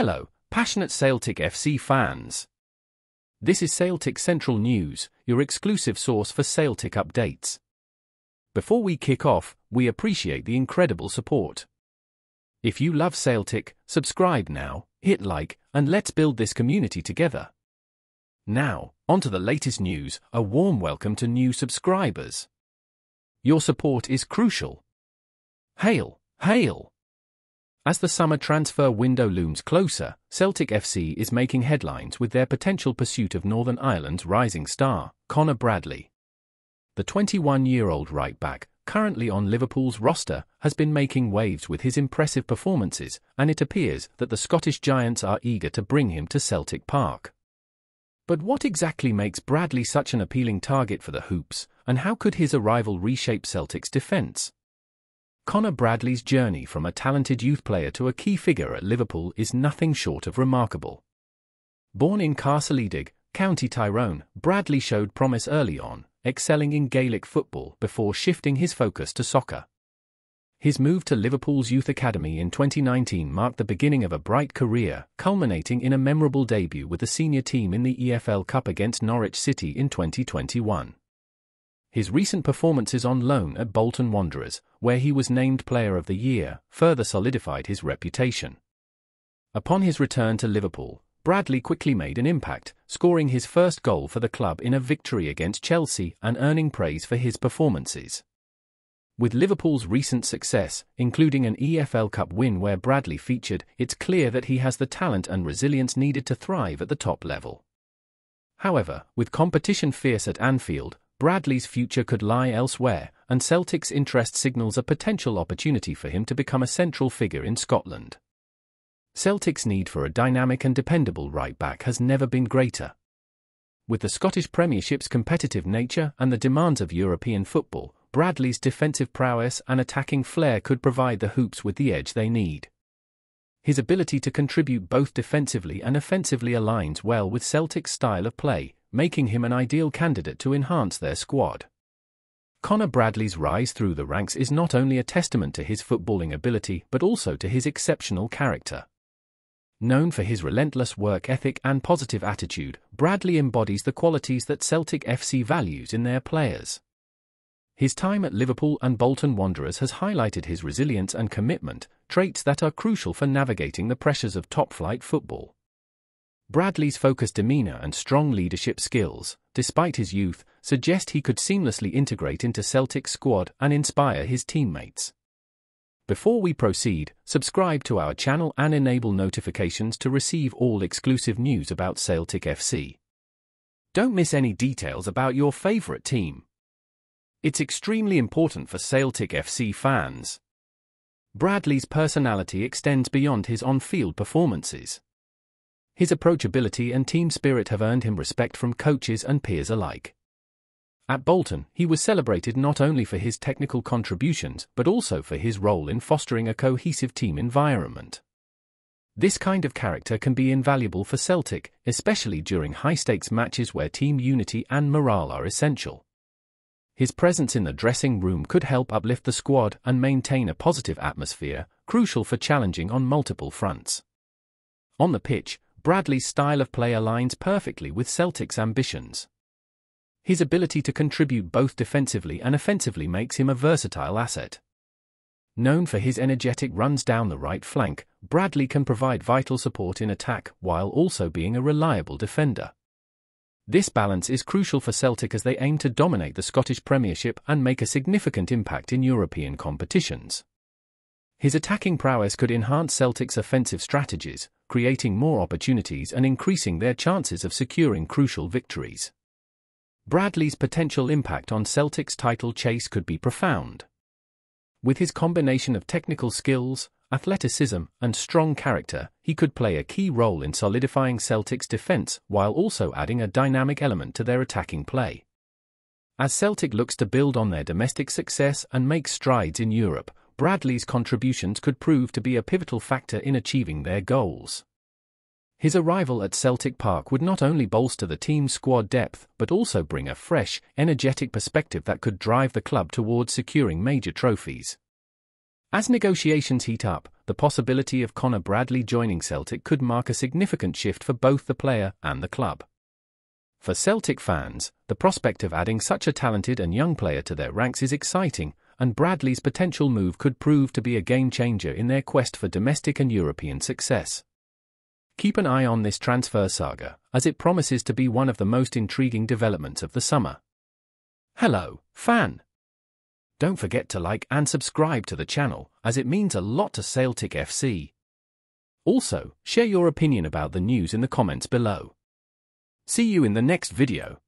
Hello, passionate Celtic FC fans. This is Celtic Central News, your exclusive source for Celtic updates. Before we kick off, we appreciate the incredible support. If you love Celtic, subscribe now, hit like, and let's build this community together. Now, on to the latest news, a warm welcome to new subscribers. Your support is crucial. Hail, hail! As the summer transfer window looms closer, Celtic FC is making headlines with their potential pursuit of Northern Ireland's rising star, Conor Bradley. The 21-year-old right-back, currently on Liverpool's roster, has been making waves with his impressive performances, and it appears that the Scottish Giants are eager to bring him to Celtic Park. But what exactly makes Bradley such an appealing target for the Hoops, and how could his arrival reshape Celtic's defence? Conor Bradley's journey from a talented youth player to a key figure at Liverpool is nothing short of remarkable. Born in Castlederg, County Tyrone, Bradley showed promise early on, excelling in Gaelic football before shifting his focus to soccer. His move to Liverpool's youth academy in 2019 marked the beginning of a bright career, culminating in a memorable debut with the senior team in the EFL Cup against Norwich City in 2021. His recent performances on loan at Bolton Wanderers, where he was named Player of the Year, further solidified his reputation. Upon his return to Liverpool, Bradley quickly made an impact, scoring his first goal for the club in a victory against Chelsea and earning praise for his performances. With Liverpool's recent success, including an EFL Cup win where Bradley featured, it's clear that he has the talent and resilience needed to thrive at the top level. However, with competition fierce at Anfield, Bradley's future could lie elsewhere, and Celtic's interest signals a potential opportunity for him to become a central figure in Scotland. Celtic's need for a dynamic and dependable right back has never been greater. With the Scottish Premiership's competitive nature and the demands of European football, Bradley's defensive prowess and attacking flair could provide the Hoops with the edge they need. His ability to contribute both defensively and offensively aligns well with Celtic's style of play, making him an ideal candidate to enhance their squad. Conor Bradley's rise through the ranks is not only a testament to his footballing ability but also to his exceptional character. Known for his relentless work ethic and positive attitude, Bradley embodies the qualities that Celtic FC values in their players. His time at Liverpool and Bolton Wanderers has highlighted his resilience and commitment, traits that are crucial for navigating the pressures of top-flight football. Bradley's focused demeanor and strong leadership skills, despite his youth, suggest he could seamlessly integrate into Celtic's squad and inspire his teammates. Before we proceed, subscribe to our channel and enable notifications to receive all exclusive news about Celtic FC. Don't miss any details about your favorite team. It's extremely important for Celtic FC fans. Bradley's personality extends beyond his on-field performances. His approachability and team spirit have earned him respect from coaches and peers alike. At Bolton, he was celebrated not only for his technical contributions but also for his role in fostering a cohesive team environment. This kind of character can be invaluable for Celtic, especially during high-stakes matches where team unity and morale are essential. His presence in the dressing room could help uplift the squad and maintain a positive atmosphere, crucial for challenging on multiple fronts. On the pitch, Bradley's style of play aligns perfectly with Celtic's ambitions. His ability to contribute both defensively and offensively makes him a versatile asset. Known for his energetic runs down the right flank, Bradley can provide vital support in attack while also being a reliable defender. This balance is crucial for Celtic as they aim to dominate the Scottish Premiership and make a significant impact in European competitions. His attacking prowess could enhance Celtic's offensive strategies, creating more opportunities and increasing their chances of securing crucial victories. Bradley's potential impact on Celtic's title chase could be profound. With his combination of technical skills, athleticism, and strong character, he could play a key role in solidifying Celtic's defence while also adding a dynamic element to their attacking play. As Celtic looks to build on their domestic success and make strides in Europe, Bradley's contributions could prove to be a pivotal factor in achieving their goals. His arrival at Celtic Park would not only bolster the team's squad depth but also bring a fresh, energetic perspective that could drive the club towards securing major trophies. As negotiations heat up, the possibility of Conor Bradley joining Celtic could mark a significant shift for both the player and the club. For Celtic fans, the prospect of adding such a talented and young player to their ranks is exciting, and Bradley's potential move could prove to be a game changer in their quest for domestic and European success. Keep an eye on this transfer saga, as it promises to be one of the most intriguing developments of the summer. Hello, fan! Don't forget to like and subscribe to the channel, as it means a lot to Celtic FC. Also, share your opinion about the news in the comments below. See you in the next video.